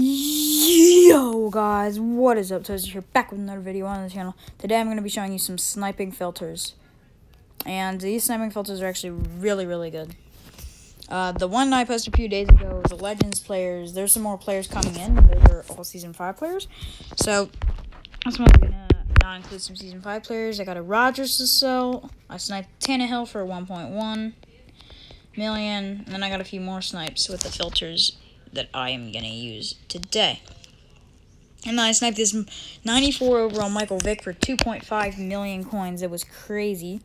Yo guys, what is up? Toaster here, back with another video on the channel. Today I'm going to be showing you some sniping filters. And these sniping filters are actually really, really good. Uh, the one I posted a few days ago was the Legends players. There's some more players coming in. Those are all Season 5 players. So, I'm going to not include some Season 5 players. I got a Rogers to sell. I sniped Tannehill for 1.1 million. And then I got a few more snipes with the filters that I am going to use today. And I sniped this 94 overall Michael Vick for 2.5 million coins. It was crazy.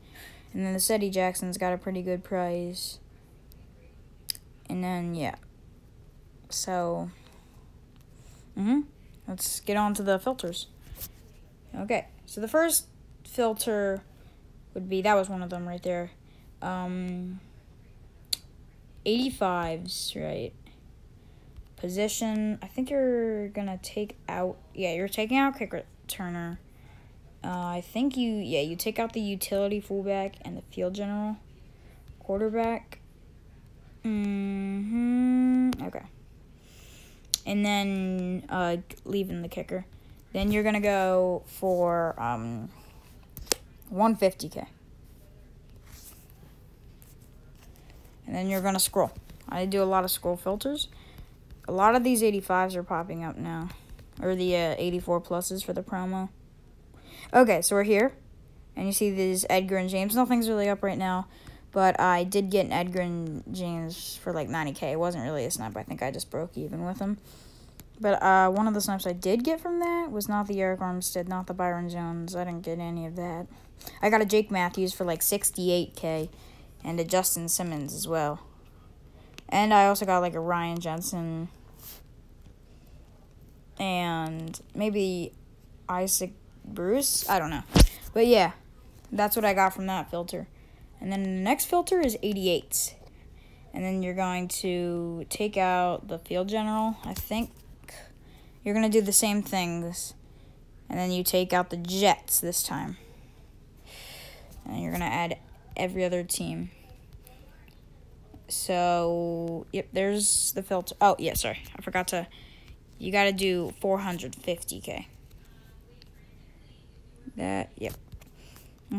And then the Eddie Jackson's got a pretty good price. And then, yeah. So, mm-hmm. Let's get on to the filters. Okay, so the first filter would be, that was one of them right there. Um, 85s, right? Position, I think you're gonna take out, yeah, you're taking out kick returner. Uh, I think you, yeah, you take out the utility fullback and the field general. Quarterback. Mm-hmm. Okay. And then uh, leaving the kicker. Then you're gonna go for um, 150k. And then you're gonna scroll. I do a lot of scroll filters. A lot of these 85s are popping up now. Or the uh, 84 pluses for the promo. Okay, so we're here. And you see these Edgerrin James. Nothing's really up right now. But I did get an Edgerrin James for like 90k. It wasn't really a snipe. I think I just broke even with them. But uh, one of the snipes I did get from that was not the Arik Armstead, not the Byron Jones. I didn't get any of that. I got a Jake Matthews for like 68k. And a Justin Simmons as well. And I also got like a Ryan Jensen and maybe Isaac Bruce. I don't know. But yeah, that's what I got from that filter. And then the next filter is 88. And then you're going to take out the field general. I think you're going to do the same things. And then you take out the Jets this time. And you're going to add every other team. So, yep, there's the filter. Oh, yeah, sorry. I forgot to. You got to do 450k. That, yep.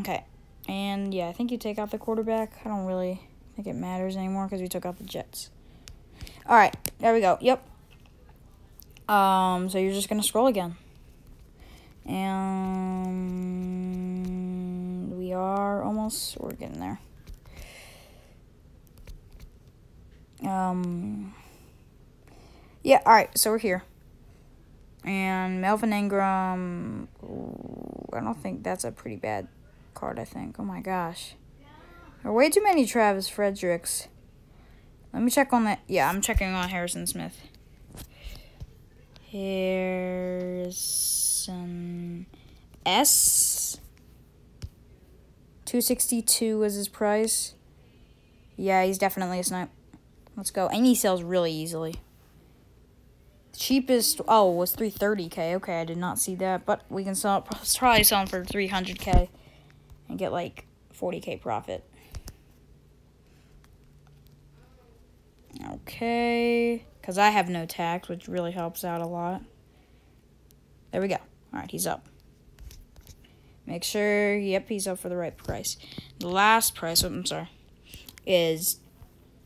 Okay. And, yeah, I think you take out the quarterback. I don't really think it matters anymore because we took out the Jets. All right, there we go. Yep. Um, so you're just to scroll again. And we are almost, we're getting there. Um, yeah, all right, so we're here. And Melvin Ingram, ooh, I don't think that's a pretty bad card, I think. Oh my gosh. There are way too many Travis Fredericks. Let me check on that. Yeah, I'm checking on Harrison Smith. Harrison S. 262 was his price. Yeah, he's definitely a snipe. Let's go. And he sells really easily. cheapest, oh, was 330k. Okay, I did not see that. But we can sell, it, probably sell him for 300k and get like 40k profit. Okay. Because I have no tax, which really helps out a lot. There we go. All right, he's up. Make sure, yep, he's up for the right price. The last price, oh, I'm sorry, is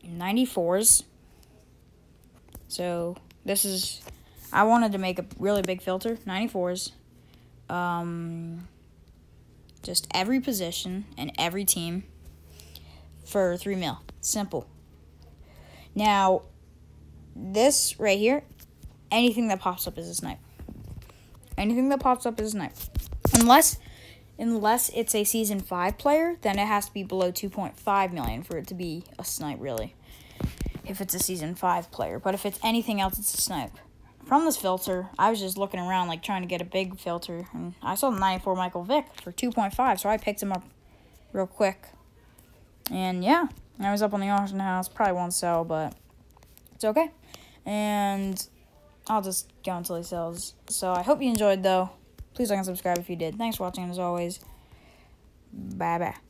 94s. So this is, I wanted to make a really big filter, 94s. Um, just every position and every team for 3 mil. Simple. Now, this right here, anything that pops up is a snipe. Anything that pops up is a snipe. Unless unless it's a season 5 player, then it has to be below 2.5 million for it to be a snipe really. If it's a season 5 player, but if it's anything else it's a snipe. From this filter, I was just looking around like trying to get a big filter and I saw the 94 Michael Vick for 2.5, so I picked him up real quick. And yeah, I was up on the auction house, probably won't sell, but it's okay. And I'll just go until he sells. So I hope you enjoyed though. Please like and subscribe if you did. Thanks for watching as always. Bye bye.